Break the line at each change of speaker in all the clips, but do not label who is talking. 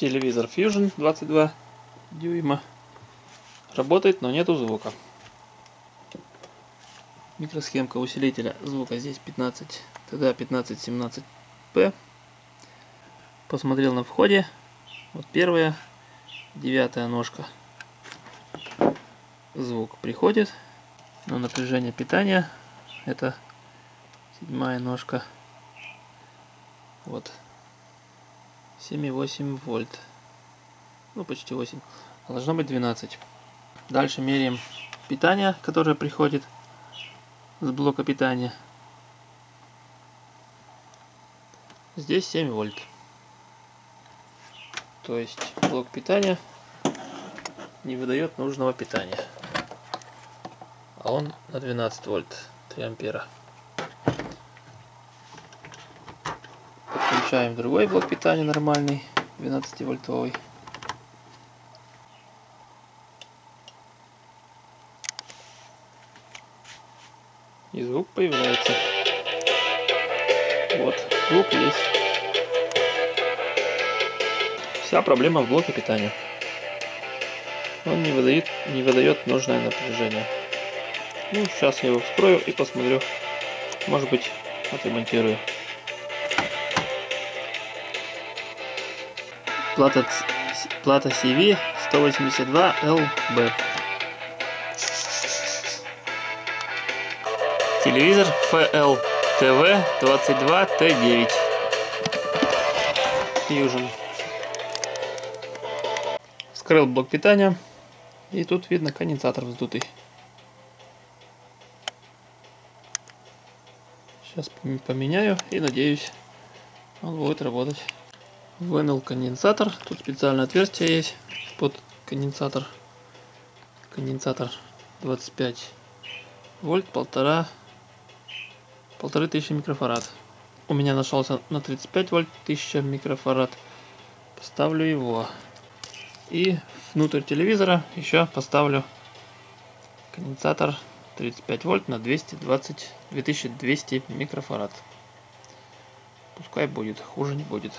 Телевизор Fusion 22 дюйма. Работает, но нету звука. Микросхемка усилителя звука здесь 15, тогда 1517P. Посмотрел на входе. Вот первая, девятая ножка. Звук приходит, но напряжение питания это седьмая ножка. Вот 7,8 вольт. Ну, почти 8. А должно быть 12. Дальше меряем питание, которое приходит с блока питания. Здесь 7 вольт. То есть блок питания не выдает нужного питания. А он на 12 вольт, 3 ампера. Подключаем другой блок питания нормальный, 12 вольтовый. И звук появляется. Вот, звук есть. Вся проблема в блоке питания. Он не выдает, не выдает нужное напряжение. Ну, сейчас я его вскрою и посмотрю. Может быть, отремонтирую. Плата, плата CV 182 LB. Телевизор FL TV 22T9. Fusion. Вскрыл блок питания. И тут видно конденсатор вздутый. Сейчас поменяю и надеюсь он будет работать. Вынул конденсатор. Тут специальное отверстие есть под конденсатор. Конденсатор 25 вольт, полтора полторы тысячи микрофарад. У меня нашелся на 35 вольт 1000 микрофарад. Поставлю его. И внутрь телевизора еще поставлю конденсатор 35 вольт на 220 2200 микрофарад. Пускай будет, хуже не будет.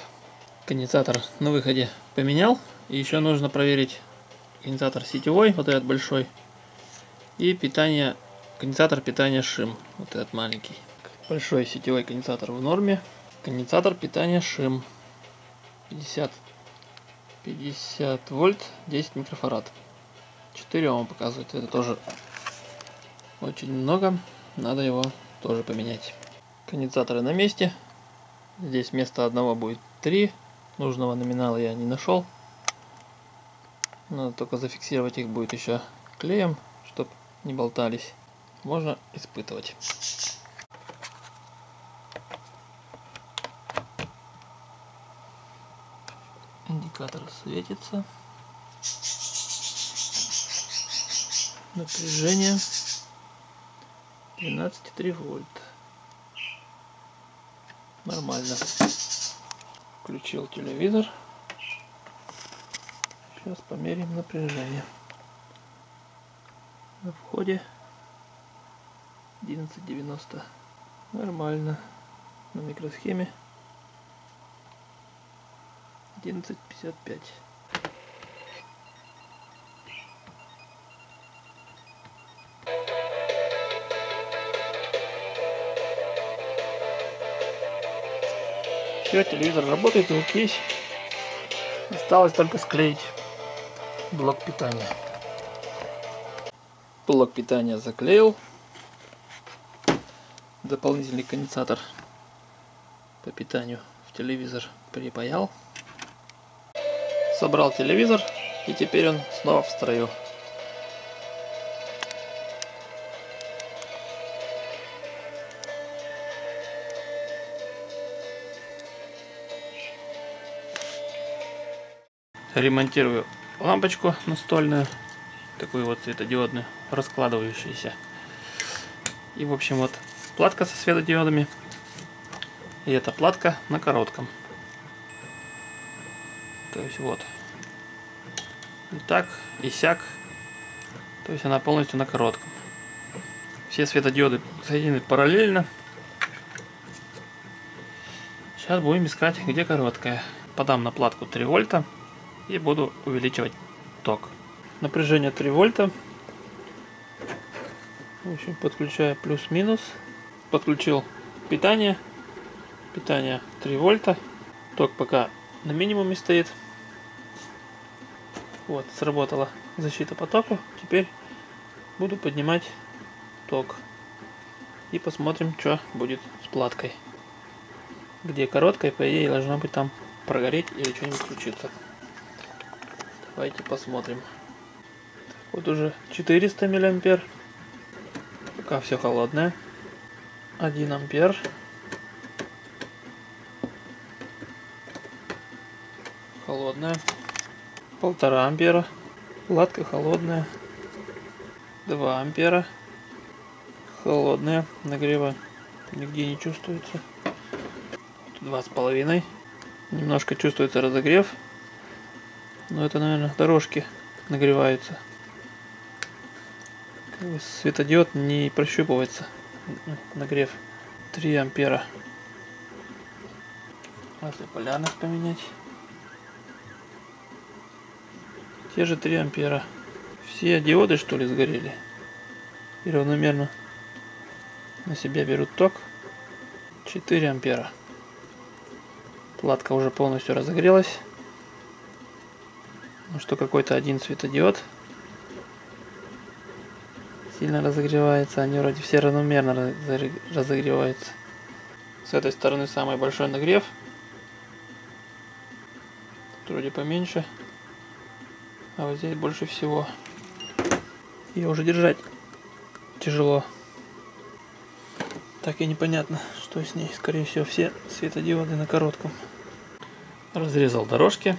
Конденсатор на выходе поменял. И еще нужно проверить конденсатор сетевой, вот этот большой. И питание, конденсатор питания шим, вот этот маленький. Большой сетевой конденсатор в норме. Конденсатор питания шим 50, 50 вольт, 10 микрофарад. 4 Ом показывает. Это тоже очень много. Надо его тоже поменять. Конденсаторы на месте. Здесь вместо одного будет 3. Нужного номинала я не нашел. Надо только зафиксировать их будет еще клеем, чтобы не болтались. Можно испытывать. Индикатор светится. Напряжение 12,3 вольт. Нормально. Включил телевизор. Сейчас померяем напряжение. На входе 11,90. Нормально. На микросхеме 11,55. Все, телевизор работает, звук есть. Осталось только склеить блок питания. Блок питания заклеил. Дополнительный конденсатор по питанию в телевизор припаял. Собрал телевизор и теперь он снова в строю. Ремонтирую лампочку настольную, такую вот светодиодную, раскладывающуюся. И в общем вот платка со светодиодами. И эта платка на коротком. То есть вот. И так, и сяк. То есть она полностью на коротком. Все светодиоды соединены параллельно. Сейчас будем искать, где короткая. Подам на платку 3 вольта. И буду увеличивать ток. Напряжение 3 вольта. В общем, подключаю плюс-минус. Подключил питание. Питание 3 вольта. Ток пока на минимуме стоит. Вот, сработала защита потока. Теперь буду поднимать ток. И посмотрим, что будет с платкой. Где короткая, по идее, должна быть там прогореть или что-нибудь случиться. Давайте посмотрим. Вот уже 400 миллиампер. Пока все холодное. 1 ампер. Холодная. Полтора ампера. Латка холодная. 2 ампера. Холодная. Нагрева нигде не чувствуется. Два с половиной. Немножко чувствуется разогрев. Но это, наверное, дорожки нагреваются. Как бы светодиод не прощупывается. Нагрев 3 ампера. Если полярность поменять. Те же 3 ампера. Все диоды что ли сгорели? И равномерно на себя берут ток. 4 ампера. Платка уже полностью разогрелась. Ну что какой-то один светодиод сильно разогревается. Они вроде все равномерно разогреваются. С этой стороны самый большой нагрев. Тут вроде поменьше. А вот здесь больше всего. Ее уже держать тяжело. Так и непонятно, что с ней. Скорее всего, все светодиоды на коротком. Разрезал дорожки.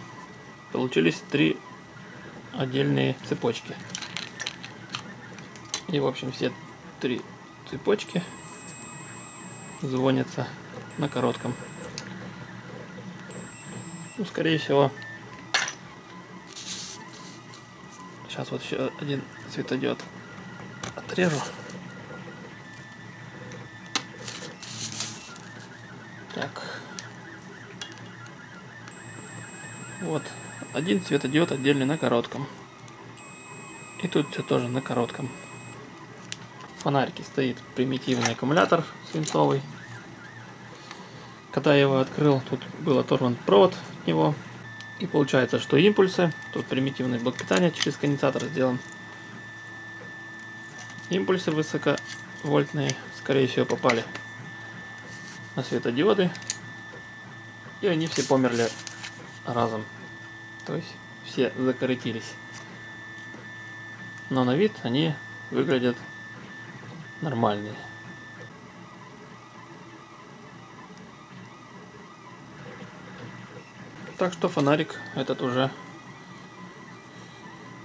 Получились три отдельные цепочки. И, в общем, все три цепочки звонятся на коротком. Ну, скорее всего, Сейчас вот еще один светодиод отрежу. Один светодиод отдельный на коротком. И тут все тоже на коротком. В фонарике стоит примитивный аккумулятор свинцовый. Когда я его открыл, тут был оторван провод от него. И получается, что импульсы, тут примитивный блок питания через конденсатор сделан. Импульсы высоковольтные, скорее всего, попали на светодиоды. И они все померли разом. То есть все закоротились. Но на вид они выглядят нормальные. Так что фонарик этот уже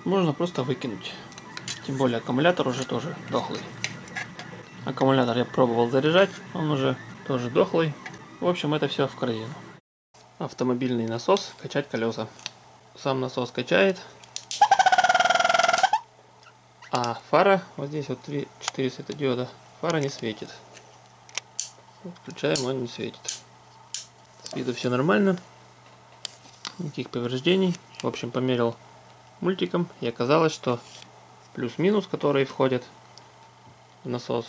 можно просто выкинуть. Тем более аккумулятор уже тоже дохлый. Аккумулятор я пробовал заряжать, он уже тоже дохлый. В общем, это все в корзину. Автомобильный насос, качать колеса. Сам насос качает. А фара, вот здесь вот 3-4 светодиода, фара не светит. Включаем, он не светит. С виду все нормально никаких повреждений. В общем, померил мультиком и оказалось, что плюс-минус, которые входят в насос,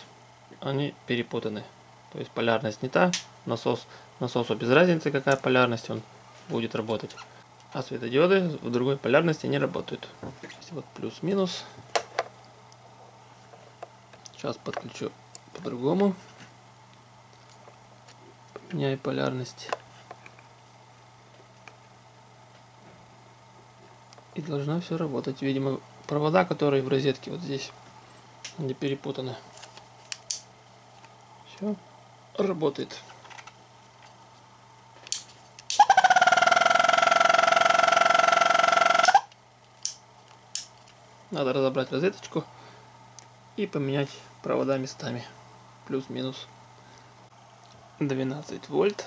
они перепутаны. То есть полярность не та, насос, насосу без разницы какая полярность, он будет работать. А светодиоды в другой полярности не работают. Вот плюс-минус. Сейчас подключу по-другому. Поменяю полярность. И должна все работать. Видимо, провода, которые в розетке вот здесь, они перепутаны. Все работает. Надо разобрать розеточку и поменять провода местами. Плюс-минус 12 вольт.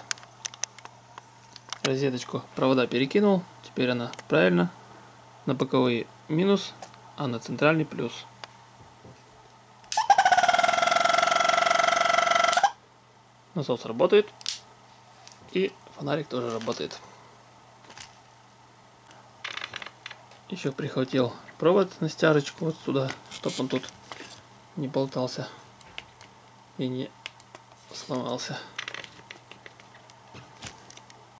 Розеточку провода перекинул. Теперь она правильно на боковые минус, а на центральный плюс. Насос работает. И фонарик тоже работает. Еще прихватил провод на стяжечку вот сюда, чтобы он тут не болтался и не сломался.